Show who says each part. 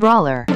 Speaker 1: Brawler.